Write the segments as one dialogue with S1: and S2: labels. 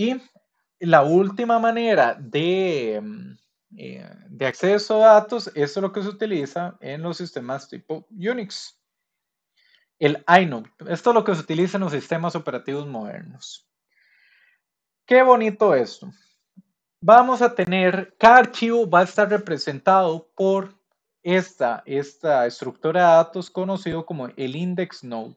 S1: Y la última manera de, mm, eh, de acceso a datos, es lo que se utiliza en los sistemas tipo Unix. El inode. Esto es lo que se utiliza en los sistemas operativos modernos. Qué bonito esto. Vamos a tener, cada archivo va a estar representado por esta, esta estructura de datos conocido como el index node.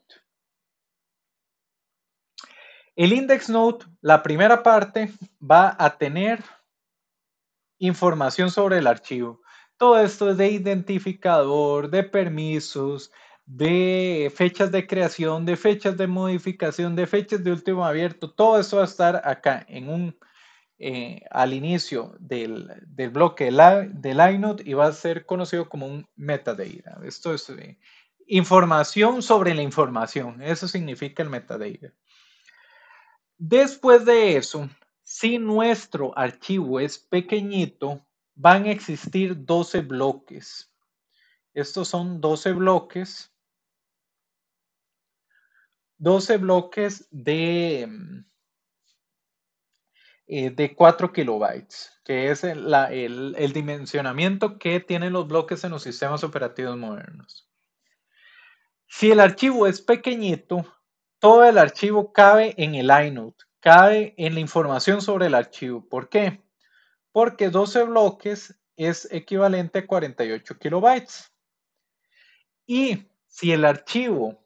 S1: El index node, la primera parte, va a tener información sobre el archivo. Todo esto es de identificador, de permisos, de fechas de creación, de fechas de modificación, de fechas de último abierto. Todo eso va a estar acá en un, eh, al inicio del, bloque del inode y va a ser conocido como un metadata. Esto es eh, información sobre la información. Eso significa el metadata. Después de eso, si nuestro archivo es pequeñito, van a existir 12 bloques. Estos son 12 bloques. 12 bloques de, eh, de 4 kilobytes, que es el, el dimensionamiento que tienen los bloques en los sistemas operativos modernos. Si el archivo es pequeñito, todo el archivo cabe en el inode, cabe en la información sobre el archivo. ¿Por qué? Porque 12 bloques es equivalente a 48 kilobytes. Y si el archivo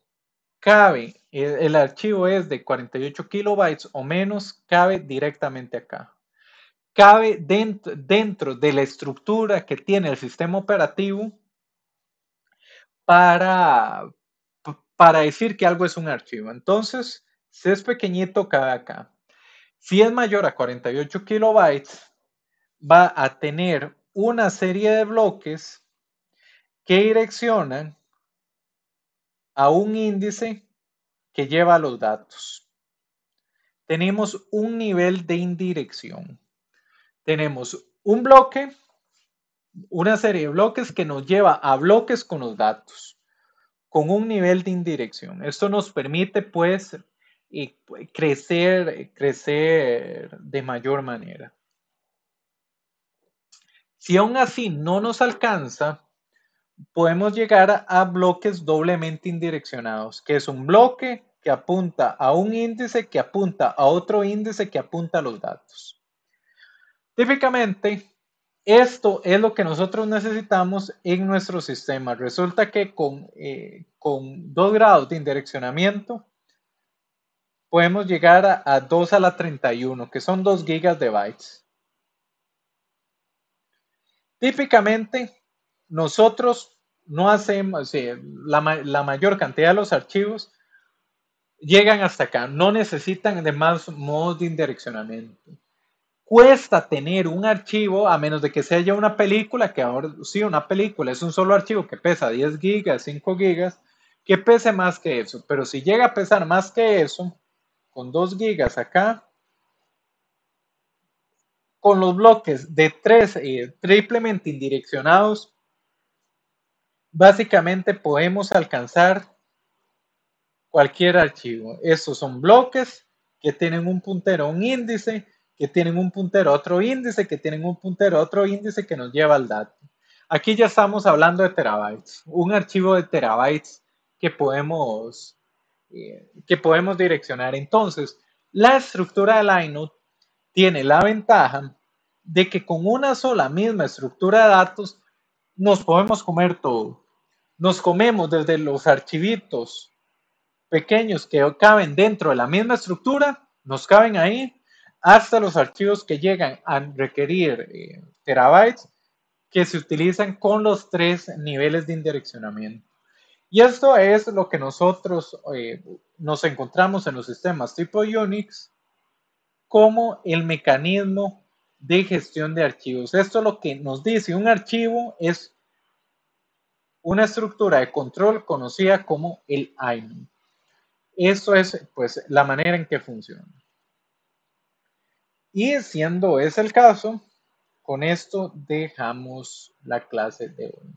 S1: cabe, el, archivo es de 48 kilobytes o menos, cabe directamente acá. Cabe dentro, dentro de la estructura que tiene el sistema operativo para, para decir que algo es un archivo. Entonces, si es pequeñito, cabe acá. Si es mayor a 48 kilobytes, va a tener una serie de bloques que direccionan a un índice que lleva los datos. Tenemos un nivel de indirección. Tenemos un bloque, una serie de bloques que nos lleva a bloques con los datos con un nivel de indirección. Esto nos permite pues crecer, crecer de mayor manera. Si aún así no nos alcanza, podemos llegar a bloques doblemente indireccionados, que es un bloque que apunta a un índice que apunta a otro índice que apunta a los datos. Típicamente, esto es lo que nosotros necesitamos en nuestro sistema. Resulta que con, eh, con 2 grados de indireccionamiento podemos llegar a, 2 a la 31, que son 2 gigas de bytes. Típicamente, nosotros no hacemos, la, la mayor cantidad de los archivos llegan hasta acá, no necesitan de más modos de indireccionamiento cuesta tener un archivo, a menos de que sea ya una película, que ahora sí, una película es un solo archivo que pesa 10 gigas, 5 gigas, que pese más que eso. Pero si llega a pesar más que eso, con 2 gigas acá, con los bloques de 3 eh, triplemente indireccionados, básicamente podemos alcanzar cualquier archivo. Estos son bloques que tienen un puntero, un índice, que tienen un puntero otro índice, que tienen un puntero otro índice que nos lleva al dato. Aquí ya estamos hablando de terabytes, un archivo de terabytes que podemos, eh, que podemos direccionar. Entonces, la estructura del inode tiene la ventaja de que con una sola misma estructura de datos nos podemos comer todo. Nos comemos desde los archivitos pequeños que caben dentro de la misma estructura, nos caben ahí, hasta los archivos que llegan a requerir eh, terabytes que se utilizan con los tres niveles de indireccionamiento. Y esto es lo que nosotros eh, nos encontramos en los sistemas tipo Unix como el mecanismo de gestión de archivos. Esto es lo que nos dice un archivo es una estructura de control conocida como el inode. Eso es pues la manera en que funciona. Y siendo ese el caso, con esto dejamos la clase de hoy.